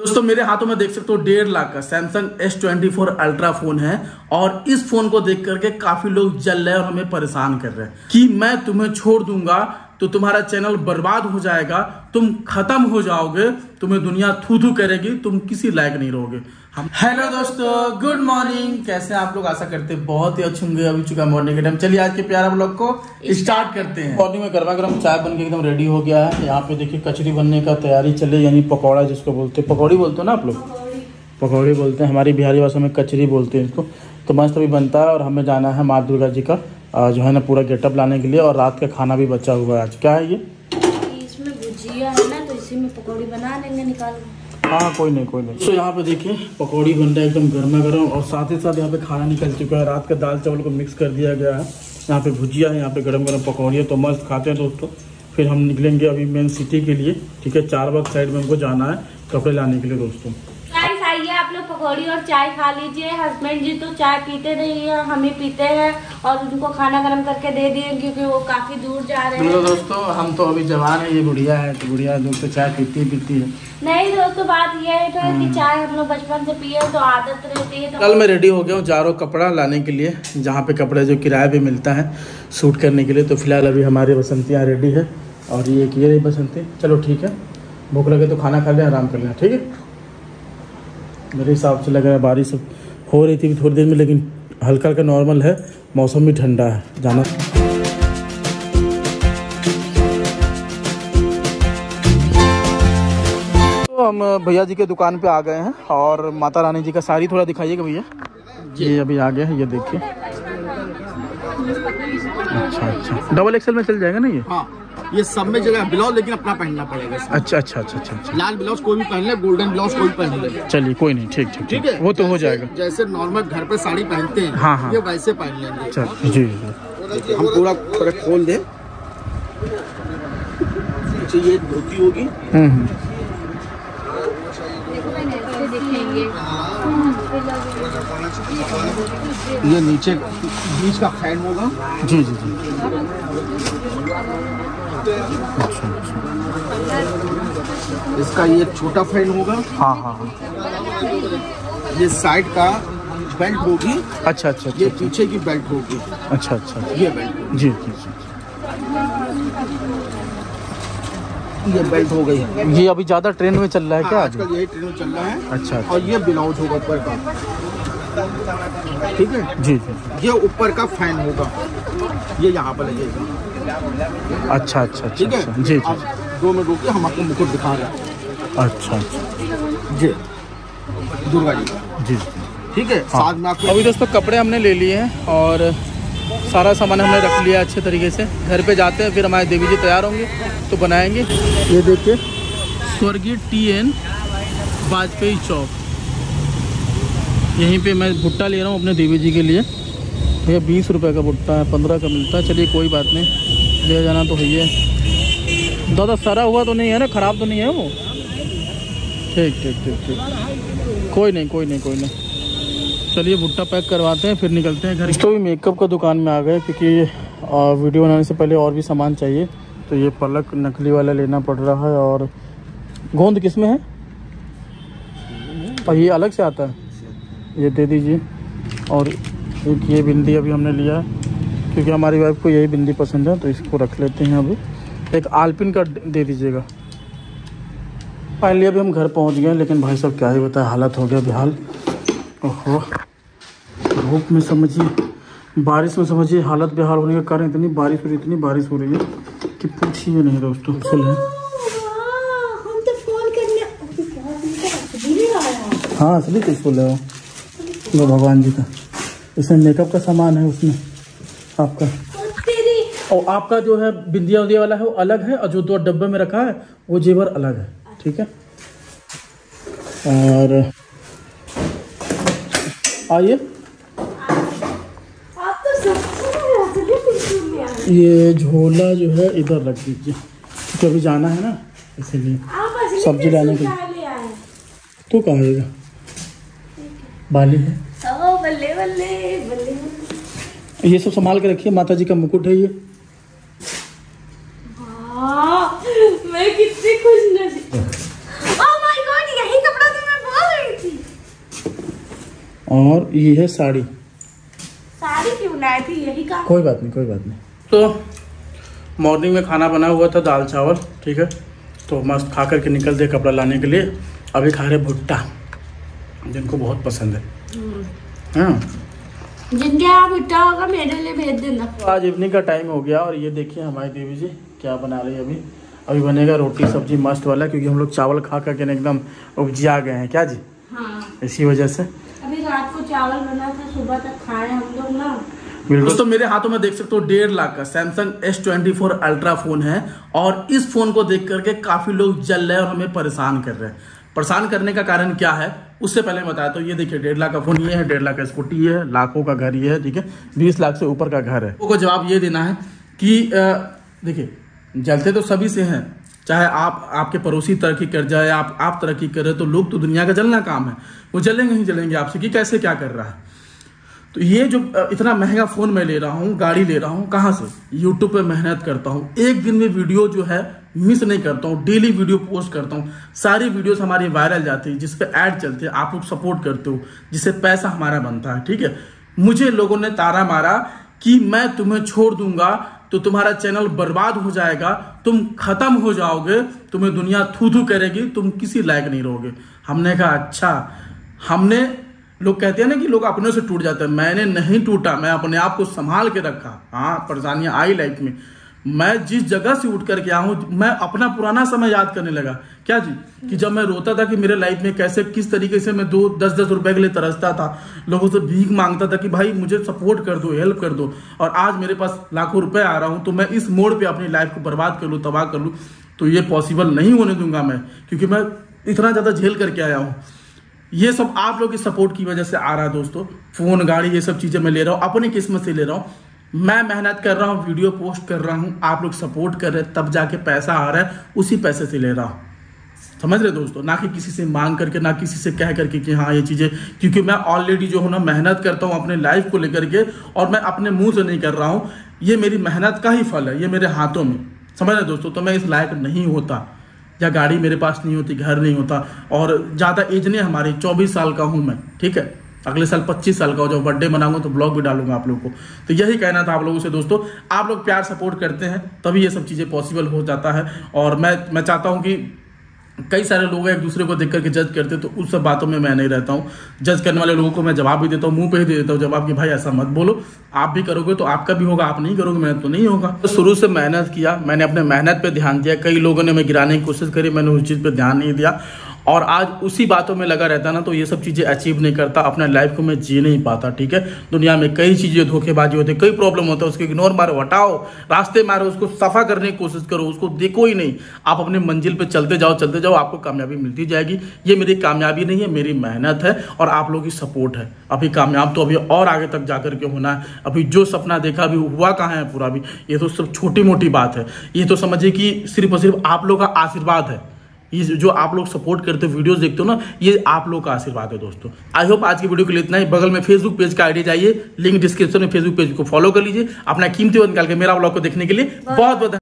दोस्तों, मेरे हाथों में देख सकते हो डेढ़ लाख का Samsung S twenty four ultra phone है और इस फ़ोन को देख करके काफ़ी लोग जल रहे हैं और हमें परेशान कर रहे हैं कि मैं तुम्हें छोड़ दूँगा तो तुम्हारा चैनल बर्बाद हो जाएगा, तुम खत्म हो जाओगे, तुम्हें दुनिया थू थू करेगी, तुम किसी लायक नहीं रहोगे। हम हेलो दोस्तों गुड मॉर्निंग कैसे आप लोग? आशा करते हैं बहुत ही अच्छे होंगे। अभी चुका मॉर्निंग के टाइम चलिए आज के प्यारा ब्लॉग को स्टार्ट करते हैं। मॉर्निंग में गर्मा गर्म चाय बन के एकदम रेडी हो गया है। यहाँ पे देखिए कचरी बनने का तैयारी चले यानी पकौड़ा जिसको बोलते हैं। पकौड़ी बोलते हो ना आप लोग? पकौड़ी बोलते हैं। हमारी बिहारी भाषा में कचरी बोलते हैं इसको। तो मस्त अभी बनता है और हमें जाना है माँ दुर्गा जी का जो है ना पूरा गेटअप लाने के लिए और रात का खाना भी बचा हुआ है आज। क्या है ये? इसमें भुजिया है ना तो इसी में पकौड़ी बना लेंगे निकाल हाँ कोई नहीं कोई नहीं। तो यहाँ पे देखिए पकौड़ी बन रहा है एकदम गर्मा गर्म और साथ ही साथ यहाँ पे खाना निकल चुका है। रात का दाल चावल को मिक्स कर दिया गया है। यहाँ पे भुजिया है यहाँ पे गरम गरम पकौड़ी है तो मस्त खाते हैं दोस्तों। फिर हम निकलेंगे अभी मेन सिटी के लिए ठीक है? चार बाग साइड में हमको जाना है कपड़े लाने के लिए दोस्तों गाइस आइए आप लोग पकौड़ी और चाय खा लीजिए। हस्बैंड जी तो चाय पीते नहीं है हम ही पीते हैं और उनको खाना गर्म करके दे दिए क्योंकि वो काफ़ी दूर जा रहे हैं। दोस्तों हम तो अभी जवान है ये गुड़िया है तो गुड़िया जो तो चाय पीती ही पीती है। नहीं दोस्तों बात यह है तो कि चाय हम लोग बचपन से पिए तो आदत रहती है तो कल मैं रेडी हो गया हूँ जा रहा कपड़ा लाने के लिए जहाँ पे कपड़े जो किराए पे मिलता है सूट करने के लिए। तो फ़िलहाल अभी हमारी बसंती यहाँ रेडी है और ये ये रही बसंती। चलो ठीक है भूख लगे तो खाना खा लें आराम कर लें। ठीक है? मेरे हिसाब से लग रहा है बारिश हो रही थी थोड़ी देर में लेकिन हल्का हल्का नॉर्मल है। मौसम भी ठंडा है जाना। तो हम भैया जी के दुकान पे आ गए हैं और माता रानी जी का साड़ी थोड़ा दिखाइएगा भैया। ये अभी आ गया है ये देखिए। अच्छा अच्छा। डबल एक्सएल में चल जाएगा ना ये? हाँ ये सब में जगह ब्लाउज लेकिन अपना पहनना पड़ेगा अच्छा अच्छा अच्छा अच्छा अच्छा। लाल ब्लाउज कोई भी पहन ले गोल्डन ब्लाउज कोई भी पहन ले। चलिए कोई नहीं ठीक ठीक ठीक है? वो तो हो जाएगा। जैसे नॉर्मल घर पे साड़ी पहनते हैं हाँ, हाँ। ये वैसे पहन लेंगे। जी जी। हम पूरा पूरा खोल दे। ये धोती होगी। हम्म हम्म। ये नीचे बीच का फ़ैन होगा। जी जी जी। अच्छा अच्छा इसका ये छोटा फ़ैन होगा। हाँ हाँ हाँ। ये साइड का बेल्ट होगी। अच्छा अच्छा ये अच्छा। पीछे की बेल्ट होगी। अच्छा अच्छा। ये बेल्ट। जी जी जी। ये बेल्ट हो गई ये अभी ज़्यादा ट्रेंड में चल रहा है क्या? हाँ, आजकल यही ट्रेंड चल रहा है। अच्छा अच्छा। और ये ब्लाउज होगा ऊपर का। ठीक है? जी जी। ये ऊपर का फ़ैन होगा। ये यहाँ पर लगेगा। अच्छा अच्छा अच्छा ठीक है? अच्छा। जी जी। दो मिनट रुकिए हम आपको मुकुट दिखा रहे हैं। अच्छा अच्छा। जी। दुर्गा जी जी। ठीक है? हाँ। साथ में आपको अभी दोस्तों कपड़े हमने ले लिए हैं और सारा सामान हमने रख लिया अच्छे तरीके से। घर पे जाते हैं, फिर हमारे देवी जी तैयार होंगे तो बनाएँगे। ये देखिए, स्वर्गीय टी एन वाजपेयी चौक। यहीं पे मैं भुट्टा ले रहा हूँ अपने देवी जी के लिए। भैया, बीस रुपए का भुट्टा है, पंद्रह का मिलता है। चलिए, कोई बात नहीं। ले जाना तो है दादा, सरा हुआ तो नहीं है ना? ख़राब तो नहीं है वो? ठीक ठीक ठीक ठीक। कोई नहीं कोई नहीं कोई नहीं। चलिए भुट्टा पैक करवाते हैं, फिर निकलते हैं घर। तो भी मेकअप का दुकान में आ गए, क्योंकि वीडियो बनाने से पहले और भी सामान चाहिए। तो ये पलक नकली वाला लेना पड़ रहा है, और गोंद किसमें है? और ये अलग से आता है। ये दे दीजिए। और एक ये बिंदी अभी हमने लिया है, क्योंकि हमारी वाइफ को यही बिंदी पसंद है तो इसको रख लेते हैं अभी एक आलपिन का दे दीजिएगा। फाइनली अभी हम घर पहुँच गए, लेकिन भाई साहब क्या ही बताए, हालत हो गया बेहाल। ओहो। धूप में समझिए बारिश में समझिए हालत बेहाल होने का कारण इतनी बारिश हो रही इतनी बारिश हो रही है कि पूछिए नहीं दोस्तों। फुल है हम तो फ़ोन करने हाँ? असली तो फुल है वो वो भगवान जी का। इसमें मेकअप का सामान है उसमें आपका। और आपका जो है बिंदिया उदिया वाला है वो अलग है और जो दो डब्बे में रखा है वो जेवर अलग है। ठीक है? और आइए। आप तो ये झोला जो है इधर रख दीजिए। क्योंकि अभी जाना है ना इसीलिए सब्ज़ी लाने के लिए। तो कहाँ आएगा बाली है। ओ बल्ले बल्ले बल्ले। ये सब संभाल के रखिए माता जी का मुकुट है ये। मैं कितनी खुश नसीब ओह माय गॉड यही कपड़ा और ये है साड़ी। साड़ी क्यों लाए थे? यही का कोई बात नहीं कोई बात नहीं। तो मॉर्निंग में खाना बना हुआ था दाल चावल ठीक है? तो मस्त खा करके निकलते कपड़ा लाने के लिए। अभी खा रहे भुट्टा जिनको बहुत पसंद है। हाँ। जिनके यहाँ मिट्टा होगा मेरे लिए भेज देना। तो आज इवनिंग का टाइम हो गया और ये देखिए हमारी देवी जी क्या बना रही है अभी। अभी बनेगा रोटी सब्ज़ी मस्त वाला क्योंकि हम लोग चावल खा करके एकदम उपजिया गए हैं। क्या जी? हाँ। इसी वजह से। चावल बना था, सुबह तक खाए हम लोग ना। दोस्तों, मेरे हाथों में देख सकते हो डेढ़ लाख का Samsung S twenty four ultra phone है और इस फ़ोन को देख करके काफ़ी लोग जल रहे हैं और हमें परेशान कर रहे हैं। परेशान करने का कारण क्या है? उससे पहले बताया तो ये देखिए, डेढ़ लाख का फ़ोन ये है, डेढ़ लाख का स्कूटी ये है, लाखों का घर ये है, ठीक है? बीस लाख से ऊपर का घर है। को जवाब ये देना है कि देखिए, जलते तो सभी से हैं चाहे आप, आपके पड़ोसी तरक्की कर जाए, आप आप तरक्की कर रहे तो लोग तो दुनिया का जलना काम है। वो जलेंगे ही जलेंगे आपसे कि कैसे क्या कर रहा है। तो ये जो इतना महँगा फ़ोन मैं ले रहा हूँ, गाड़ी ले रहा हूँ, कहाँ से? यूट्यूब पे मेहनत करता हूँ। एक दिन में वीडियो जो है मिस नहीं करता हूँ। डेली वीडियो पोस्ट करता हूँ। सारी वीडियोस हमारी वायरल जाती है, जिसपे ऐड चलते हैं। आप लोग सपोर्ट करते हो, जिससे पैसा हमारा बनता है, ठीक है? मुझे लोगों ने तारा मारा कि मैं तुम्हें छोड़ दूँगा तो तुम्हारा चैनल बर्बाद हो जाएगा, तुम खत्म हो जाओगे, तुम्हें दुनिया थू थू करेगी, तुम किसी लायक नहीं रहोगे। हमने कहा अच्छा हमने, लोग कहते हैं ना कि लोग अपने से टूट जाते हैं, मैंने नहीं टूटा, मैं अपने आप को संभाल के रखा। हाँ परेशानियाँ आई लाइफ में। मैं जिस जगह से उठ करके आऊँ, मैं अपना पुराना समय याद करने लगा। क्या जी? कि जब मैं रोता था कि मेरे लाइफ में कैसे, किस तरीके से मैं दो, दस दस रुपए के लिए तरसता था, लोगों से भीख माँगता था कि भाई मुझे सपोर्ट कर दो हेल्प कर दो। और आज मेरे पास लाखों रुपए आ रहा हूँ तो मैं इस मोड़ पे अपनी लाइफ को बर्बाद कर लूँ, तबाह कर लूँ तो ये पॉसिबल नहीं होने दूँगा मैं, क्योंकि मैं इतना ज़्यादा झेल करके आया हूँ। ये सब आप लोग की सपोर्ट की वजह से आ रहा है दोस्तों। फ़ोन गाड़ी, ये सब चीज़ें मैं ले रहा हूँ, अपनी किस्मत से ले रहा हूँ। मैं मेहनत कर रहा हूँ, वीडियो पोस्ट कर रहा हूँ, आप लोग सपोर्ट कर रहे तब जाके पैसा आ रहा है, उसी पैसे से ले रहा हूँ। समझ रहे दोस्तों? ना कि किसी से मांग करके, ना किसी से कह करके कि हाँ ये चीज़ें, क्योंकि मैं ऑलरेडी जो हूँ ना, मेहनत करता हूँ अपने लाइफ को लेकर के, और मैं अपने मुँह से नहीं कर रहा हूँ। ये मेरी मेहनत का ही फल है, ये मेरे हाथों में। समझ रहे दोस्तों? तो मैं इस लायक नहीं होता, या गाड़ी मेरे पास नहीं होती, घर नहीं होता, और ज़्यादा एज नहीं हमारी, चौबीस साल का हूँ मैं, ठीक है? अगले साल 25 साल का हो जब बर्थडे मनाऊँगा तो ब्लॉग भी डालूँगा आप लोगों को। तो यही कहना था आप लोगों से दोस्तों। आप लोग प्यार सपोर्ट करते हैं, तभी ये सब चीज़ें पॉसिबल हो जाता है। और मैं मैं चाहता हूँ कि कई सारे लोग एक दूसरे को देख करके जज करते तो उस सब बातों में मैं नहीं रहता हूँ। जज करने वाले लोगों को मैं जवाब भी देता हूँ, मुँह पे ही दे देता हूँ, जवाब कि भाई ऐसा मत बोलो। आप भी करोगे तो आपका भी होगा, आप नहीं करोगे मेहनत तो नहीं होगा। तो शुरू से मेहनत किया, मैंने अपने मेहनत पे ध्यान दिया, कई लोगों ने मैं गिराने की कोशिश करी, मैंने उस चीज़ पर ध्यान नहीं दिया। और आज उसी बातों में लगा रहता ना तो ये सब चीज़ें अचीव नहीं करता, अपने लाइफ को मैं जी नहीं पाता, ठीक है? दुनिया में कई चीज़ें धोखेबाजी होती है कई प्रॉब्लम होता है उसको इग्नोर मारो, हटाओ, रास्ते मारो, उसको सफ़ा करने की कोशिश करो, उसको देखो ही नहीं। आप अपने मंजिल पर चलते जाओ चलते जाओ, आपको कामयाबी मिलती जाएगी। ये मेरी कामयाबी नहीं है, मेरी मेहनत है, और आप लोगों की सपोर्ट है। अभी कामयाब तो अभी और आगे तक जाकर के होना है? अभी जो सपना देखा, अभी हुआ कहाँ है पूरा? अभी ये तो सिर्फ़ छोटी मोटी बात है। ये तो समझिए कि सिर्फ़ और सिर्फ़ आप लोग का आशीर्वाद है। ये जो आप लोग सपोर्ट करते हो वीडियोस देखते हो ना ये आप लोग का आशीर्वाद है दोस्तों। आई होप आज की वीडियो के लिए इतना ही। बगल में फेसबुक पेज का आइडिया जाइए लिंक डिस्क्रिप्शन में फेसबुक पेज को फॉलो कर लीजिए। अपना कीमती वक्त निकाल के मेरा ब्लॉग को देखने के लिए बहुत बहुत